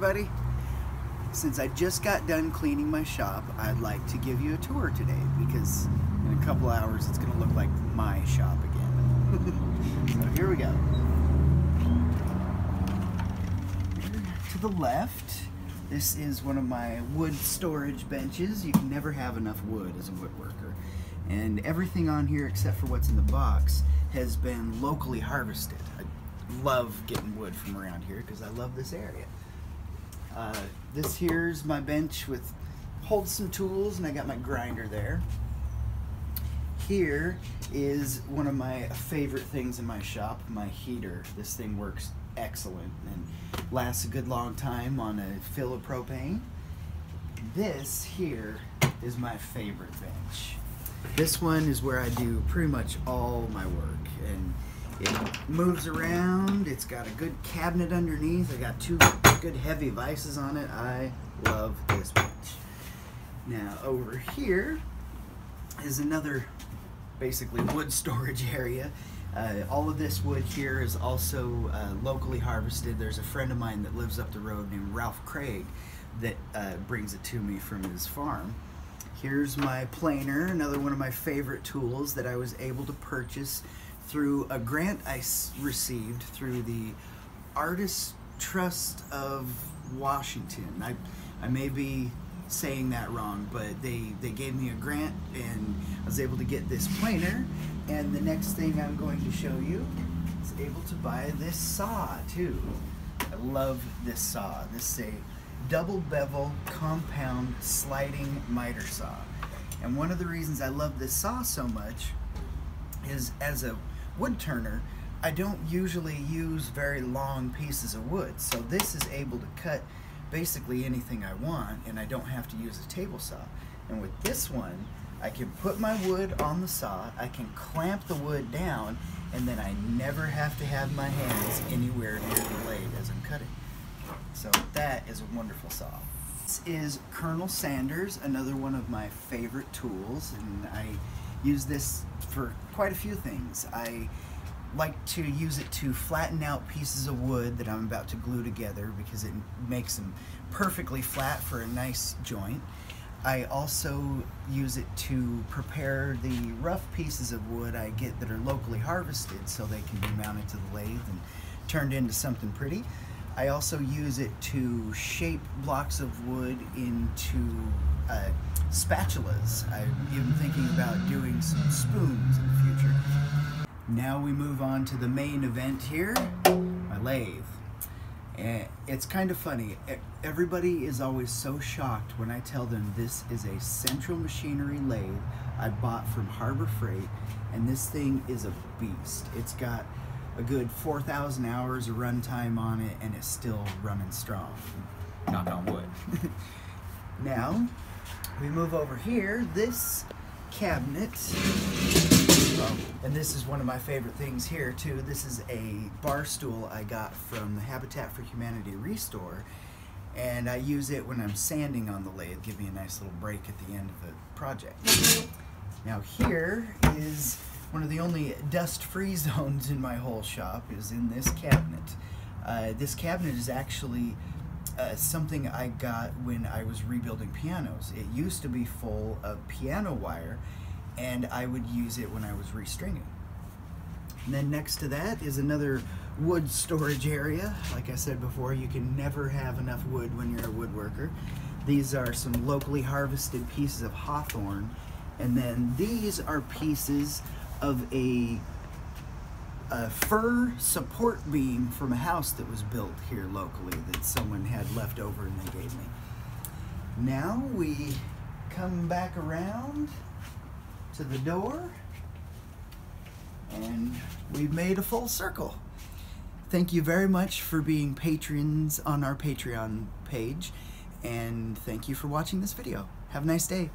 everybody. Since I just got done cleaning my shop, I'd like to give you a tour today because in a couple hours it's going to look like my shop again. so here we go. to the left, this is one of my wood storage benches. You can never have enough wood as a woodworker. And everything on here except for what's in the box has been locally harvested. I love getting wood from around here because I love this area. Uh, this here's my bench with holds some tools and I got my grinder there. Here is one of my favorite things in my shop, my heater. This thing works excellent and lasts a good long time on a fill of propane. This here is my favorite bench. This one is where I do pretty much all my work and it moves around. It's got a good cabinet underneath. I got two good heavy vices on it. I love this bench. Now over here is another basically wood storage area. Uh, all of this wood here is also uh, locally harvested. There's a friend of mine that lives up the road named Ralph Craig that uh, brings it to me from his farm. Here's my planer, another one of my favorite tools that I was able to purchase through a grant I received through the Artist Trust of Washington. I, I may be saying that wrong, but they, they gave me a grant and I was able to get this planer. And the next thing I'm going to show you is able to buy this saw too. I love this saw. This is a double bevel compound sliding miter saw. And one of the reasons I love this saw so much is as a wood turner, I don't usually use very long pieces of wood. So this is able to cut basically anything I want and I don't have to use a table saw. And with this one, I can put my wood on the saw, I can clamp the wood down, and then I never have to have my hands anywhere near the blade as I'm cutting. So that is a wonderful saw. This is Colonel Sanders, another one of my favorite tools, and I use this for quite a few things. I like to use it to flatten out pieces of wood that I'm about to glue together because it makes them perfectly flat for a nice joint. I also use it to prepare the rough pieces of wood I get that are locally harvested so they can be mounted to the lathe and turned into something pretty. I also use it to shape blocks of wood into uh, spatulas. I'm even thinking about doing some spoons in the future. Now we move on to the main event here, my lathe. And it's kind of funny. Everybody is always so shocked when I tell them this is a central machinery lathe I bought from Harbor Freight, and this thing is a beast. It's got a good 4,000 hours of runtime on it, and it's still running strong. Knock on wood. now, we move over here. This cabinet and this is one of my favorite things here too. This is a bar stool I got from the Habitat for Humanity Restore and I use it when I'm sanding on the lathe, give me a nice little break at the end of the project. Now here is one of the only dust-free zones in my whole shop is in this cabinet. Uh, this cabinet is actually uh, something I got when I was rebuilding pianos. It used to be full of piano wire and I would use it when I was restringing. And then next to that is another wood storage area. Like I said before, you can never have enough wood when you're a woodworker. These are some locally harvested pieces of hawthorn. And then these are pieces of a, a fir support beam from a house that was built here locally that someone had left over and they gave me. Now we come back around to the door and we've made a full circle. Thank you very much for being patrons on our Patreon page and thank you for watching this video. Have a nice day.